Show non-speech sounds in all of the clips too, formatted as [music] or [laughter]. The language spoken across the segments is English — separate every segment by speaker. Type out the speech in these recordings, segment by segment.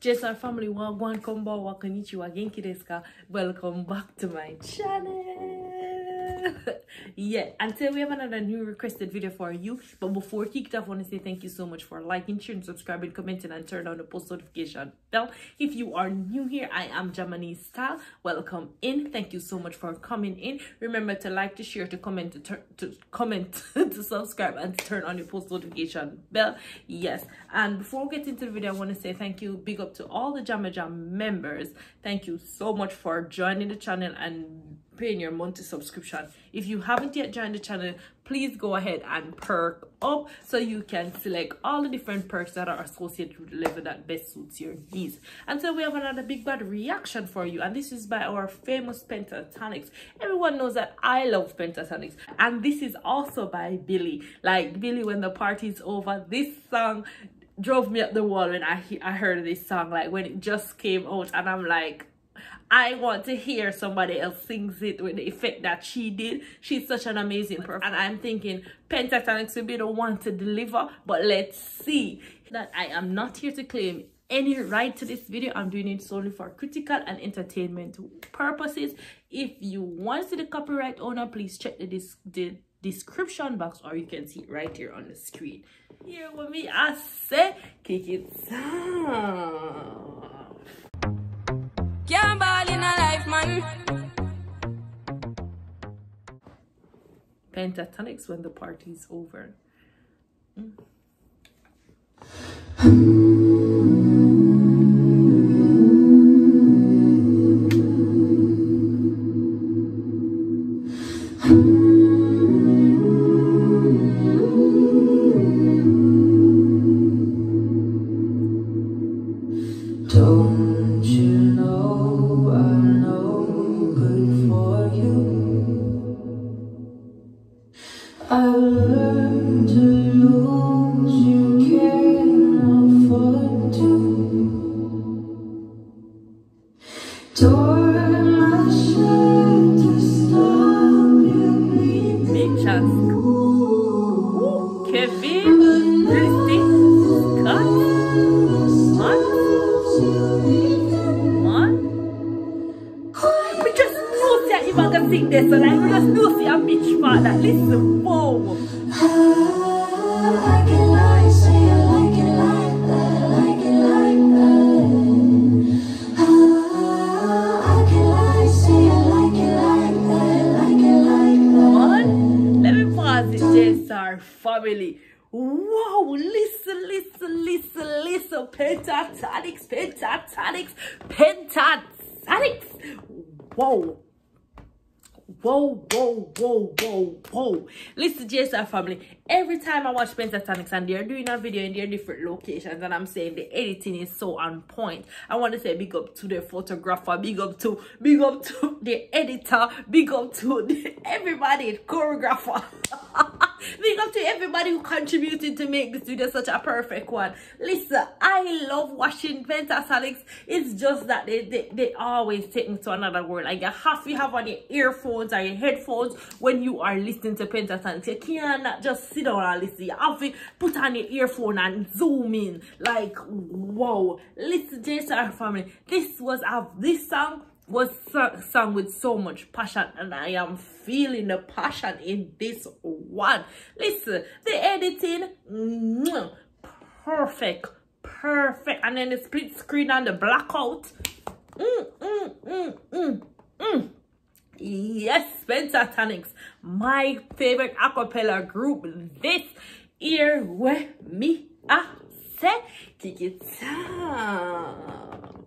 Speaker 1: JSR family, wagwan komba wakanichiwa genki desu ka? Welcome back to my channel. Yeah, until we have another new requested video for you. But before kick off, I want to say thank you so much for liking, sharing, subscribing, commenting, and turn on the post notification bell. If you are new here, I am Jamanese Style. Welcome in. Thank you so much for coming in. Remember to like, to share, to comment, to turn to comment, [laughs] to subscribe, and to turn on your post notification bell. Yes. And before we get into the video, I want to say thank you, big up to all the Jamma Jam members. Thank you so much for joining the channel and paying your monthly subscription. If you haven't yet joined the channel, please go ahead and perk up so you can select all the different perks that are associated with the level that best suits your needs. And so we have another big bad reaction for you, and this is by our famous Pentatonix. Everyone knows that I love Pentatonix, and this is also by Billie. Like Billie, when the party's over, this song drove me up the wall when I I heard this song like when it just came out and I'm like I want to hear somebody else sings it with the effect that she did. She's such an amazing person. And I'm thinking Pentatonix will be the one to deliver. But let's see. That I am not here to claim any right to this video. I'm doing it solely for critical and entertainment purposes. If you want to see the copyright owner, please check the, dis the description box or you can see it right here on the screen. Here with me, I say, kick it down.
Speaker 2: Can't ball in a life, man.
Speaker 1: Pentatonix when the party's over. Mm.
Speaker 3: Don't
Speaker 1: sing this, so like just know see a bitch that. Listen, whoa.
Speaker 3: I like it say I like it like that, like it like that. I can like, say I like it like that, like it like that.
Speaker 1: Mon, let me pause it, JSR family. Wow, listen, listen, listen, listen. Pentatonix, Pentatonix, Pentatonix. Whoa. Whoa, whoa, whoa, whoa, whoa. Listen, JSR family, every time I watch Pentatonix and they're doing a video in their different locations and I'm saying the editing is so on point, I want to say big up to the photographer, big up to, big up to the editor, big up to the, everybody, choreographer. [laughs] big up to everybody who contributed to make this video such a perfect one. Listen, I love watching Pentatonix. It's just that they, they, they always take me to another world. Like you have to have on your earphones or your headphones when you are listening to Pentatonix. You cannot just sit down and listen. You have to put on your earphone and zoom in. Like, whoa. Listen, JSR family. This was a, this song was sung with so much passion and I am feeling the passion in this one. Listen, the editing, mwah, perfect, perfect. And then the split screen and the blackout. Mm, mm, mm, mm, mm. Yes, Pentatonix, my favorite acapella group. This here with me, I say, kick it down.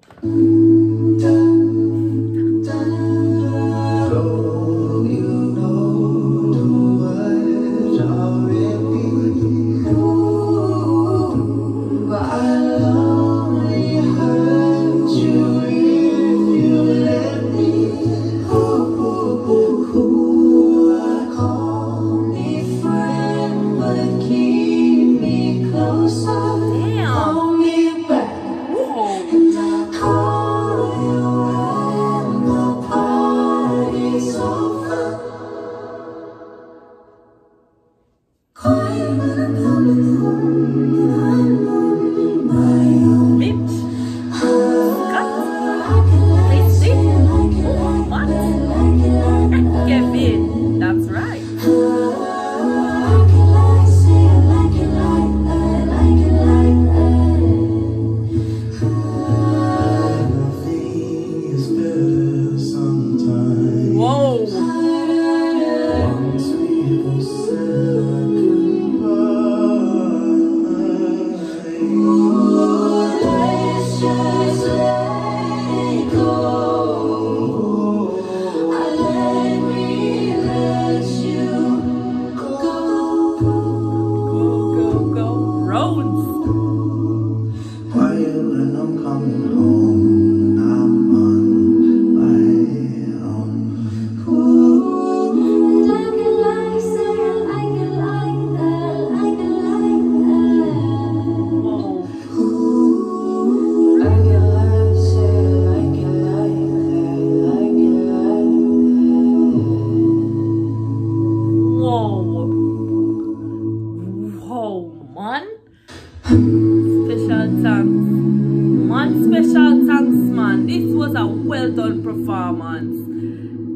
Speaker 1: Man. This was a well done performance.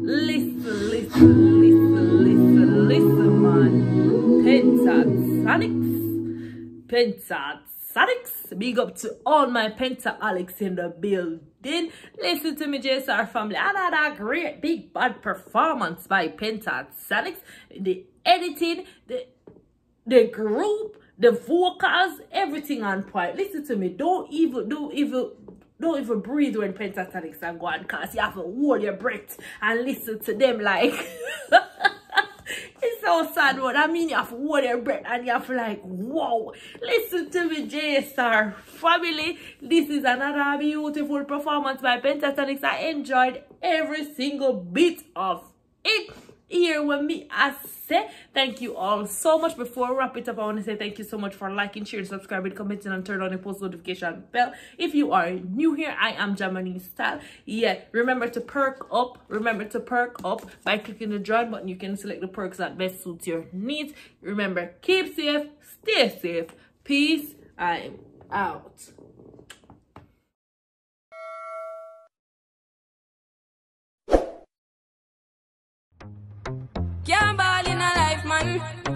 Speaker 1: Listen, listen, listen, listen, listen, man. Pentatonix. Pentatonix. Big up to all my Pentaholics in the building. Listen to me, JSR family. Another great big bad performance by Pentatonix. The editing, the the group, the vocals, everything on point. Listen to me. Don't even, don't even, don't even breathe when Pentatonix are going cause you have to hold your breath and listen to them like [laughs] it's so sad what I mean you have to hold your breath and you have to like whoa listen to me JSR family this is another beautiful performance by Pentatonix I enjoyed every single bit of it here with me. I say thank you all so much. Before wrap it up I want to say thank you so much for liking sharing subscribing commenting and turn on the post notification bell. If you are new here I am Jamanese style. Yeah remember to perk up remember to perk up by clicking the join button. You can select the perks that best suits your needs. Remember keep safe stay safe. Peace I'm out
Speaker 2: Can't